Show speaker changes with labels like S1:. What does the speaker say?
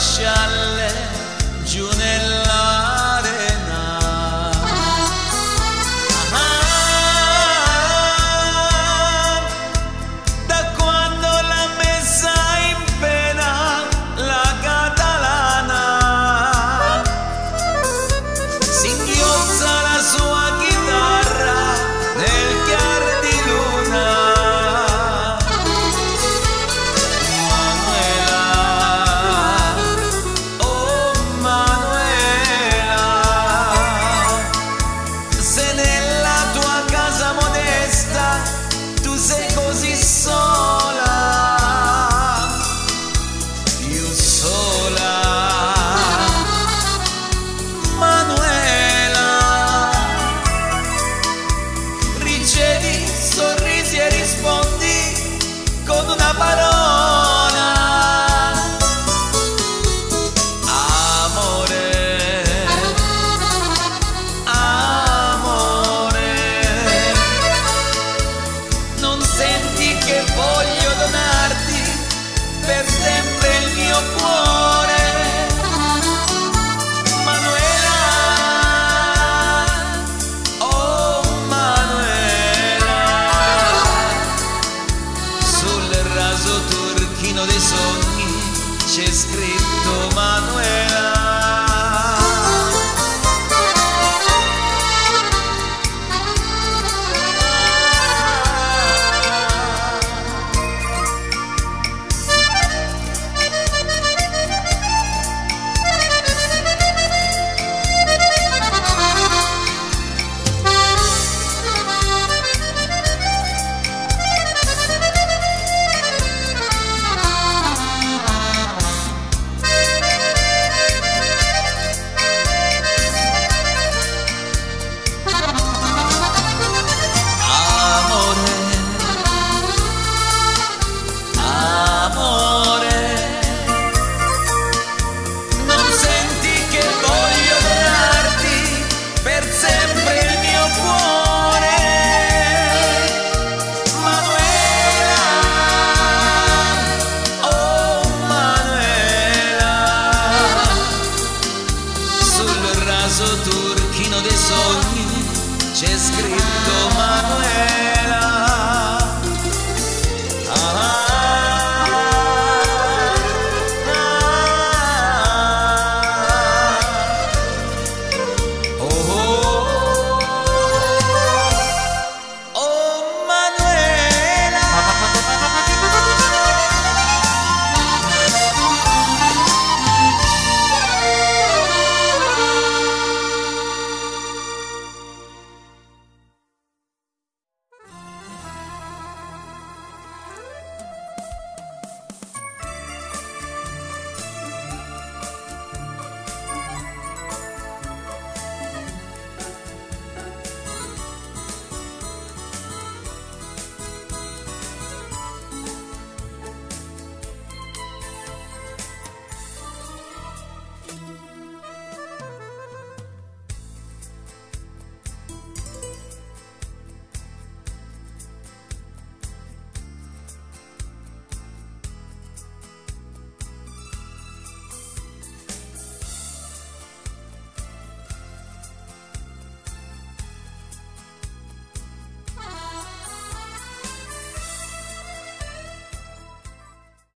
S1: Shalom. Raso turchino dei sogni c'è scritto Manuela.